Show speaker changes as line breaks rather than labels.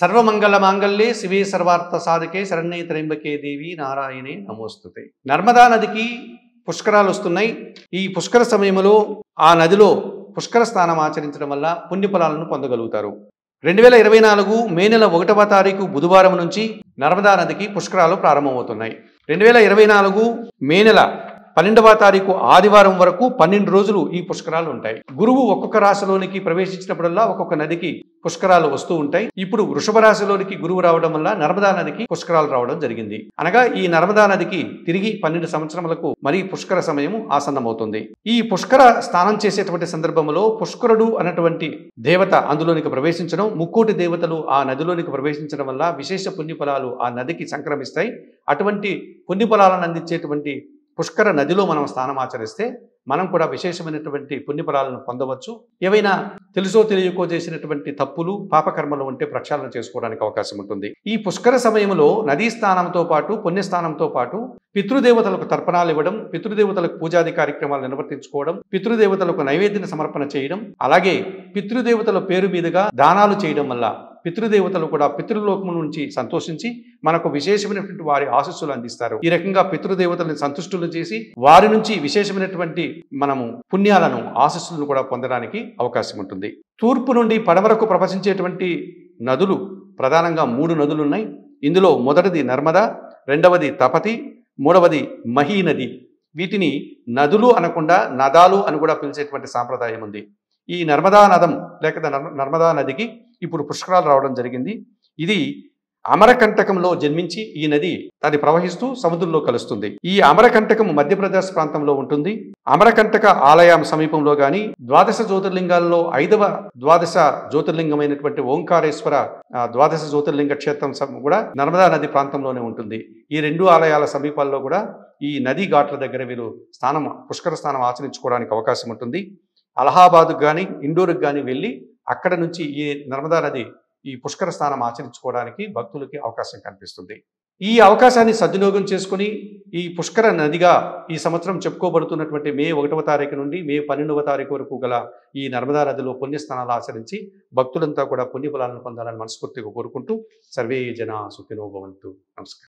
సర్వమంగళ మాంగళ్యే శివే సర్వార్థ సాధకే శరణ్య త్రయంబకే దేవి నారాయణే నమోస్తుతే. నర్మదా నదికి పుష్కరాలు వస్తున్నాయి. ఈ పుష్కర సమయంలో ఆ నదిలో పుష్కర స్థానం ఆచరించడం వల్ల పుణ్యఫలాలను పొందగలుగుతారు. రెండు వేల ఇరవై నాలుగు మే నెల ఒకటవ తారీఖు బుధవారం నుంచి నర్మదా నదికి పుష్కరాలు ప్రారంభమవుతున్నాయి. రెండు వేల ఇరవై నాలుగు మే నెల పన్నెండవ తారీఖు ఆదివారం వరకు పన్నెండు రోజులు ఈ పుష్కరాలు ఉంటాయి. గురువు ఒక్కొక్క రాశిలోనికి ప్రవేశించినప్పుడల్లా ఒక్కొక్క నదికి పుష్కరాలు వస్తూ ఉంటాయి. ఇప్పుడు వృషభ రాశిలోనికి గురువు రావడం వల్ల నర్మదా నదికి పుష్కరాలు రావడం జరిగింది. అనగా ఈ నర్మదా నదికి తిరిగి పన్నెండు సంవత్సరములకు మరీ పుష్కర సమయం ఆసన్నమవుతుంది. ఈ పుష్కర స్నానం చేసేటువంటి సందర్భంలో పుష్కరుడు అన్నటువంటి దేవత అందులోనికి ప్రవేశించడం ముక్కోటి దేవతలు ఆ నదిలోనికి ప్రవేశించడం వల్ల విశేష పుణ్యఫలాలు ఆ నదికి సంక్రమిస్తాయి. అటువంటి పుణ్యఫలాలను అందించేటువంటి పుష్కర నదిలో మనం స్నానం ఆచరిస్తే మనం కూడా విశేషమైనటువంటి పుణ్యఫలాలను పొందవచ్చు. ఏవైనా తెలుసో తెలియకో చేసినటువంటి తప్పులు పాపకర్మలు ఉంటే ప్రక్షాళన చేసుకోవడానికి అవకాశం ఉంటుంది. ఈ పుష్కర సమయంలో నదీ స్నానంతో పాటు పుణ్యస్నానంతో పాటు పితృదేవతలకు తర్పణాలు ఇవ్వడం పితృదేవతలకు పూజాది కార్యక్రమాలు నిర్వర్తించుకోవడం పితృదేవతలకు నైవేద్యం సమర్పణ చేయడం అలాగే పితృదేవతల పేరు మీదుగా దానాలు చేయడం వల్ల పితృదేవతలు కూడా పితృలోకము నుంచి సంతోషించి మనకు విశేషమైనటువంటి వారి ఆశస్సులు అందిస్తారు. ఈ రకంగా పితృదేవతలను సంతుష్టులు చేసి వారి నుంచి విశేషమైనటువంటి మనము పుణ్యాలను ఆశస్సులను కూడా పొందడానికి అవకాశం ఉంటుంది. తూర్పు నుండి పడమరకు ప్రవశించేటువంటి నదులు ప్రధానంగా మూడు నదులు ఉన్నాయి. ఇందులో మొదటిది నర్మదా రెండవది తపతి మూడవది మహీ నది. వీటిని నదులు అనకుండా నదాలు అని కూడా పిలిచేటువంటి సాంప్రదాయం ఉంది. ఈ నర్మదా నదం లేక నర్మదా నదికి ఇప్పుడు పుష్కరాలు రావడం జరిగింది. ఇది అమరకంటకంలో జన్మించి ఈ నది అది ప్రవహిస్తూ సముద్రంలో కలుస్తుంది. ఈ అమరకంటకం మధ్యప్రదేశ్ ప్రాంతంలో ఉంటుంది. అమరకంటక ఆలయం సమీపంలో గాని ద్వాదశ జ్యోతిర్లింగాల్లో ఐదవ ద్వాదశ జ్యోతిర్లింగమైనటువంటి ఓంకారేశ్వర ద్వాదశ జ్యోతిర్లింగ క్షేత్రం కూడా నర్మదా నది ప్రాంతంలోనే ఉంటుంది. ఈ రెండు ఆలయాల సమీపాల్లో కూడా ఈ నదీ ఘాట్ల దగ్గర వీరు స్నానం పుష్కర స్నానం ఆచరించుకోవడానికి అవకాశం ఉంటుంది. అలహాబాద్కు కానీ ఇండోర్కి కానీ వెళ్ళి అక్కడ నుంచి ఈ నర్మదా నది ఈ పుష్కర స్నానం ఆచరించుకోవడానికి భక్తులకి అవకాశం కనిపిస్తుంది. ఈ అవకాశాన్ని సద్వినియోగం చేసుకుని ఈ పుష్కర నదిగా ఈ సంవత్సరం చెప్పుకోబడుతున్నటువంటి మే ఒకటవ తారీఖు నుండి మే పన్నెండవ తారీఖు వరకు గల ఈ నర్మదా నదిలో పుణ్యస్నానాలు ఆచరించి భక్తులంతా కూడా పుణ్యఫలాలను పొందాలని మనస్ఫూర్తిగా కోరుకుంటూ సర్వే జన సుఖినోభవంతు నమస్కారం.